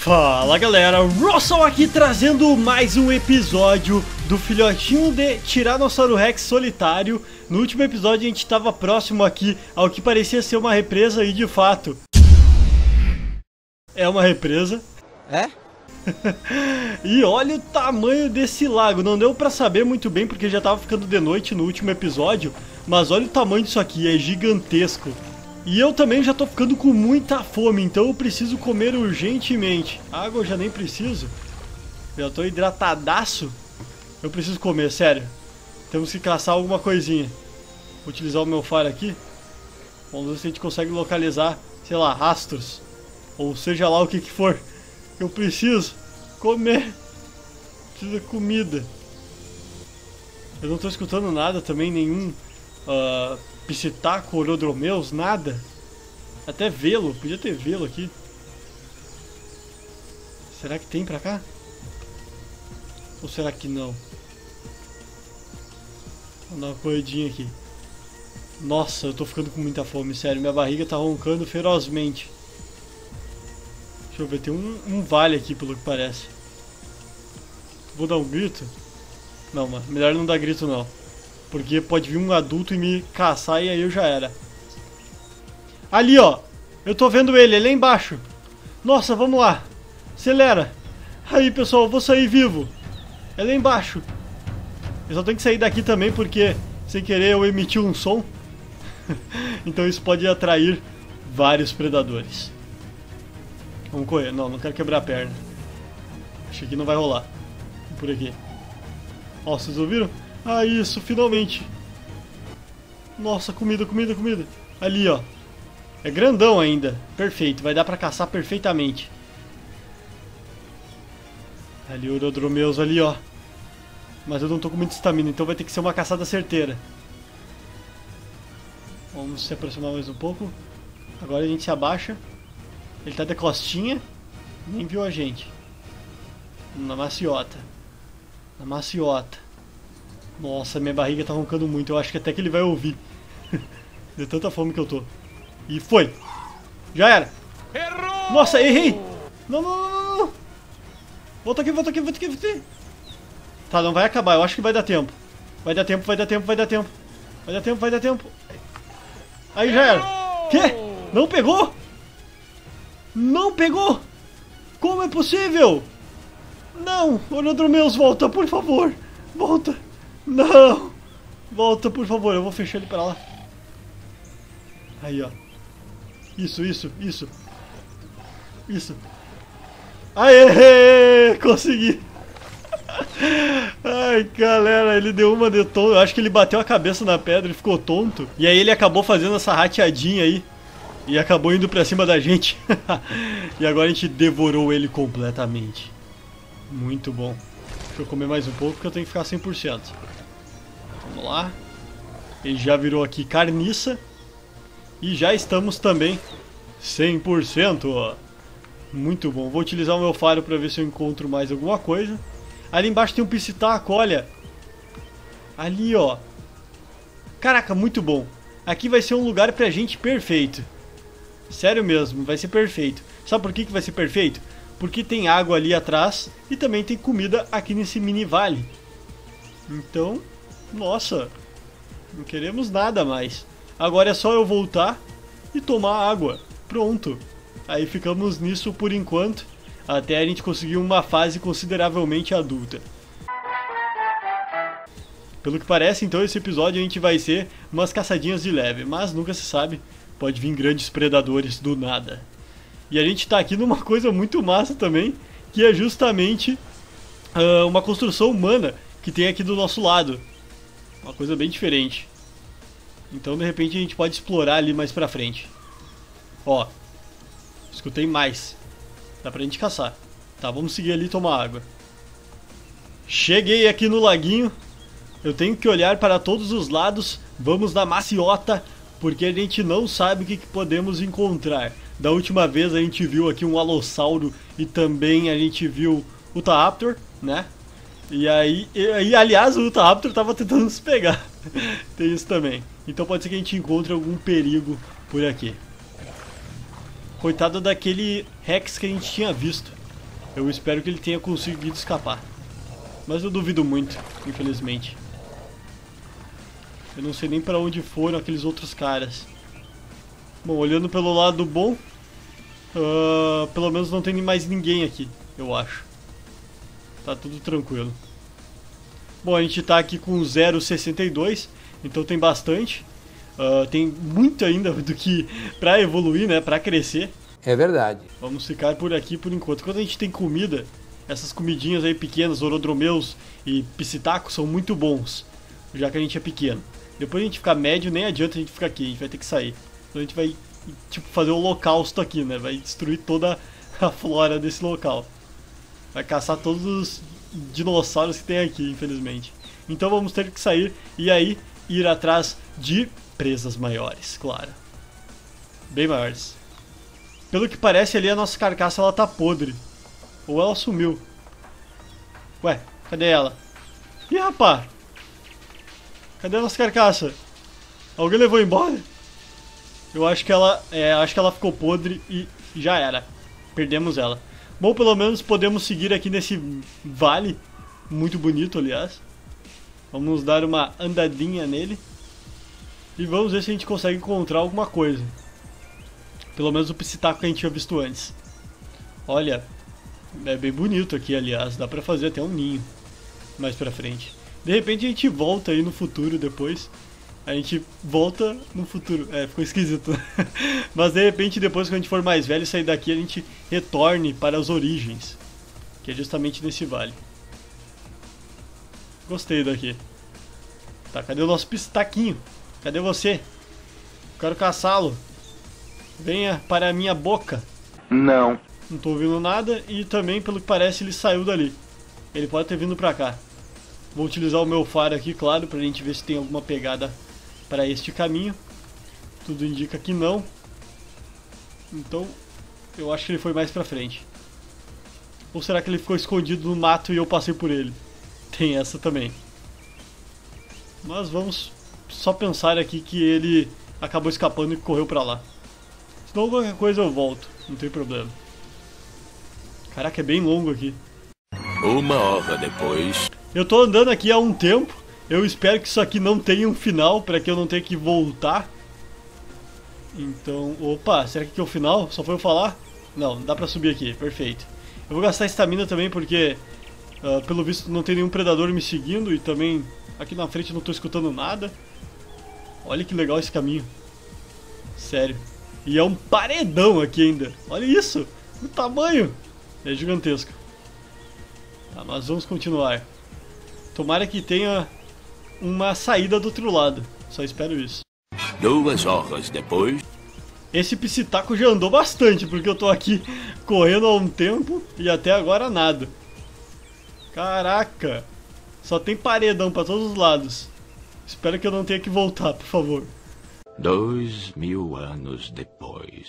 Fala galera, Russell aqui trazendo mais um episódio do filhotinho de Tiranossauro Rex solitário. No último episódio a gente estava próximo aqui ao que parecia ser uma represa e de fato é uma represa. É? e olha o tamanho desse lago, não deu pra saber muito bem porque já tava ficando de noite no último episódio, mas olha o tamanho disso aqui, é gigantesco. E eu também já tô ficando com muita fome, então eu preciso comer urgentemente. Água eu já nem preciso. Já tô hidratadaço. Eu preciso comer, sério. Temos que caçar alguma coisinha. Vou utilizar o meu faro aqui. Vamos ver se a gente consegue localizar, sei lá, rastros. Ou seja lá o que que for. Eu preciso comer. Preciso de comida. Eu não tô escutando nada também, nenhum... Uh, Psitaco, Orodromeus, nada. Até vê-lo, podia ter vê-lo aqui. Será que tem pra cá? Ou será que não? Vou dar uma corridinha aqui. Nossa, eu tô ficando com muita fome, sério. Minha barriga tá roncando ferozmente. Deixa eu ver, tem um, um vale aqui, pelo que parece. Vou dar um grito? Não, mano, melhor não dar grito não. Porque pode vir um adulto e me caçar e aí eu já era. Ali, ó. Eu tô vendo ele, ele é embaixo. Nossa, vamos lá. Acelera. Aí, pessoal, eu vou sair vivo. É lá embaixo. Eu só tenho que sair daqui também porque, sem querer, eu emiti um som. então isso pode atrair vários predadores. Vamos correr. Não, não quero quebrar a perna. Acho que não vai rolar. Por aqui. Ó, vocês ouviram? Ah, isso, finalmente. Nossa, comida, comida, comida. Ali, ó. É grandão ainda. Perfeito, vai dar pra caçar perfeitamente. Ali, o Orodromeus ali, ó. Mas eu não tô com muita estamina, então vai ter que ser uma caçada certeira. Vamos se aproximar mais um pouco. Agora a gente se abaixa. Ele tá de costinha. Nem viu a gente. Na maciota. Na maciota. Nossa, minha barriga tá roncando muito. Eu acho que até que ele vai ouvir. De tanta fome que eu tô. E foi. Já era. Errou! Nossa, errei. Não, não, não, não. Volta aqui, volta aqui, volta aqui, volta aqui. Tá, não vai acabar. Eu acho que vai dar tempo. Vai dar tempo, vai dar tempo, vai dar tempo. Vai dar tempo, vai dar tempo. Aí já era. Quê? Não pegou? Não pegou? Como é possível? Não, Onodromeus, volta, por favor. Volta. Não! Volta, por favor, eu vou fechar ele pra lá. Aí, ó. Isso, isso, isso. Isso. Aê! Consegui! Ai, galera, ele deu uma de tonto. Eu acho que ele bateu a cabeça na pedra e ficou tonto. E aí ele acabou fazendo essa rateadinha aí. E acabou indo pra cima da gente. e agora a gente devorou ele completamente. Muito bom. Deixa eu comer mais um pouco porque eu tenho que ficar 100%. Vamos lá. Ele já virou aqui carniça. E já estamos também 100%. Muito bom. Vou utilizar o meu faro para ver se eu encontro mais alguma coisa. Ali embaixo tem um piscitaco, olha. Ali, ó. Caraca, muito bom. Aqui vai ser um lugar pra gente perfeito. Sério mesmo, vai ser perfeito. Sabe por que, que vai ser perfeito? Porque tem água ali atrás e também tem comida aqui nesse mini vale. Então, nossa, não queremos nada mais. Agora é só eu voltar e tomar água. Pronto. Aí ficamos nisso por enquanto, até a gente conseguir uma fase consideravelmente adulta. Pelo que parece, então, esse episódio a gente vai ser umas caçadinhas de leve, mas nunca se sabe, pode vir grandes predadores do nada. E a gente tá aqui numa coisa muito massa também, que é justamente uh, uma construção humana que tem aqui do nosso lado. Uma coisa bem diferente. Então de repente a gente pode explorar ali mais pra frente. Ó. Escutei mais. Dá pra gente caçar. Tá, vamos seguir ali e tomar água. Cheguei aqui no laguinho. Eu tenho que olhar para todos os lados. Vamos na maciota. Porque a gente não sabe o que, que podemos encontrar. Da última vez a gente viu aqui um alossauro e também a gente viu o Taaptor, né? E aí, e, e aliás, o Raptor tava tentando nos pegar. Tem isso também. Então pode ser que a gente encontre algum perigo por aqui. Coitado daquele Rex que a gente tinha visto. Eu espero que ele tenha conseguido escapar. Mas eu duvido muito, infelizmente. Eu não sei nem para onde foram aqueles outros caras. Bom, olhando pelo lado bom, uh, pelo menos não tem mais ninguém aqui, eu acho. Tá tudo tranquilo. Bom, a gente tá aqui com 0,62, então tem bastante. Uh, tem muito ainda do que para evoluir, né, para crescer. É verdade. Vamos ficar por aqui por enquanto. Quando a gente tem comida, essas comidinhas aí pequenas, orodromeus e piscitacos são muito bons, já que a gente é pequeno. Depois a gente ficar médio, nem adianta a gente ficar aqui, a gente vai ter que sair. Então a gente vai, tipo, fazer o holocausto aqui, né? Vai destruir toda a flora desse local. Vai caçar todos os dinossauros que tem aqui, infelizmente. Então vamos ter que sair e aí ir atrás de presas maiores, claro. Bem maiores. Pelo que parece ali a nossa carcaça ela tá podre. Ou ela sumiu. Ué, cadê ela? Ih, rapá! Cadê a nossa carcaça? Alguém levou embora? Eu acho que ela, é, acho que ela ficou podre e já era. Perdemos ela. Bom, pelo menos podemos seguir aqui nesse vale. Muito bonito, aliás. Vamos dar uma andadinha nele. E vamos ver se a gente consegue encontrar alguma coisa. Pelo menos o psitaco que a gente tinha visto antes. Olha, é bem bonito aqui, aliás. Dá pra fazer até um ninho mais pra frente. De repente a gente volta aí no futuro depois. A gente volta no futuro. É, ficou esquisito. Mas de repente depois que a gente for mais velho e sair daqui, a gente retorne para as origens. Que é justamente nesse vale. Gostei daqui. Tá, cadê o nosso pistaquinho? Cadê você? Quero caçá-lo. Venha para a minha boca. Não. Não tô ouvindo nada e também, pelo que parece, ele saiu dali. Ele pode ter vindo pra cá. Vou utilizar o meu faro aqui, claro, pra gente ver se tem alguma pegada para este caminho. Tudo indica que não. Então, eu acho que ele foi mais pra frente. Ou será que ele ficou escondido no mato e eu passei por ele? Tem essa também. Mas vamos só pensar aqui que ele acabou escapando e correu pra lá. Senão qualquer coisa eu volto, não tem problema. Caraca, é bem longo aqui. Uma hora depois. Eu tô andando aqui há um tempo. Eu espero que isso aqui não tenha um final para que eu não tenha que voltar. Então, opa, será que é o final? Só foi eu falar? Não, dá pra subir aqui, perfeito. Eu vou gastar estamina também porque, uh, pelo visto, não tem nenhum predador me seguindo e também aqui na frente não tô escutando nada. Olha que legal esse caminho. Sério. E é um paredão aqui ainda. Olha isso! O tamanho! É gigantesco. Tá, mas vamos continuar. Tomara que tenha uma saída do outro lado. Só espero isso. Duas horas depois. Esse psitaco já andou bastante, porque eu tô aqui correndo há um tempo e até agora nada. Caraca! Só tem paredão para todos os lados. Espero que eu não tenha que voltar, por favor. Dois mil anos depois.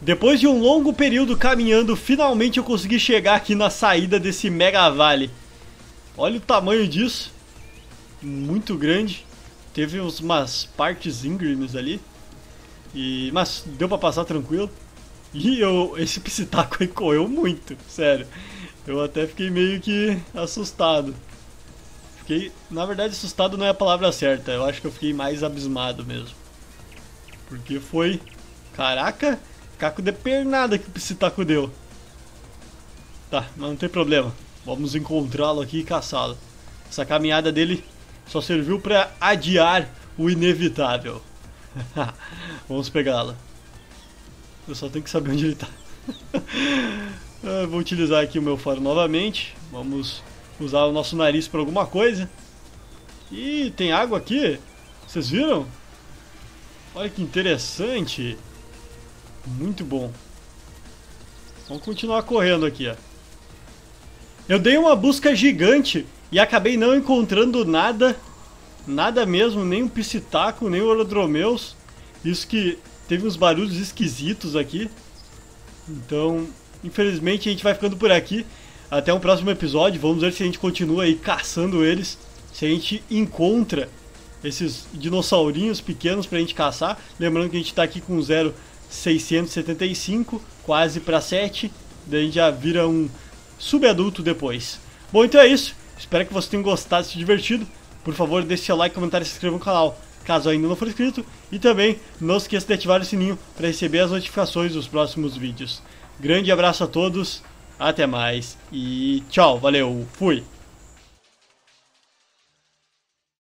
Depois de um longo período caminhando, finalmente eu consegui chegar aqui na saída desse mega vale. Olha o tamanho disso. Muito grande. Teve umas partes íngremes ali. E, mas deu pra passar tranquilo. E eu, esse psitaco aí correu muito, sério. Eu até fiquei meio que assustado. Fiquei, na verdade, assustado não é a palavra certa. Eu acho que eu fiquei mais abismado mesmo. Porque foi, caraca, Caco de pernada que o Psitaco deu. Tá, mas não tem problema. Vamos encontrá-lo aqui e caçá-lo. Essa caminhada dele só serviu para adiar o inevitável. Vamos pegá-lo. Eu só tenho que saber onde ele tá. vou utilizar aqui o meu faro novamente. Vamos usar o nosso nariz para alguma coisa. Ih, tem água aqui? Vocês viram? Olha que interessante. Muito bom. Vamos continuar correndo aqui, ó. Eu dei uma busca gigante e acabei não encontrando nada, nada mesmo, nem um piscitaco, nem um orodromeus. Isso que teve uns barulhos esquisitos aqui. Então, infelizmente a gente vai ficando por aqui. Até um próximo episódio. Vamos ver se a gente continua aí caçando eles. Se a gente encontra esses dinossaurinhos pequenos pra gente caçar. Lembrando que a gente tá aqui com zero 675, quase para 7. Daí já vira um subadulto depois. Bom, então é isso. Espero que você tenha gostado e se divertido. Por favor, deixe seu like, comentário e se inscreva no canal, caso ainda não for inscrito. E também não esqueça de ativar o sininho para receber as notificações dos próximos vídeos. Grande abraço a todos, até mais e tchau, valeu, fui!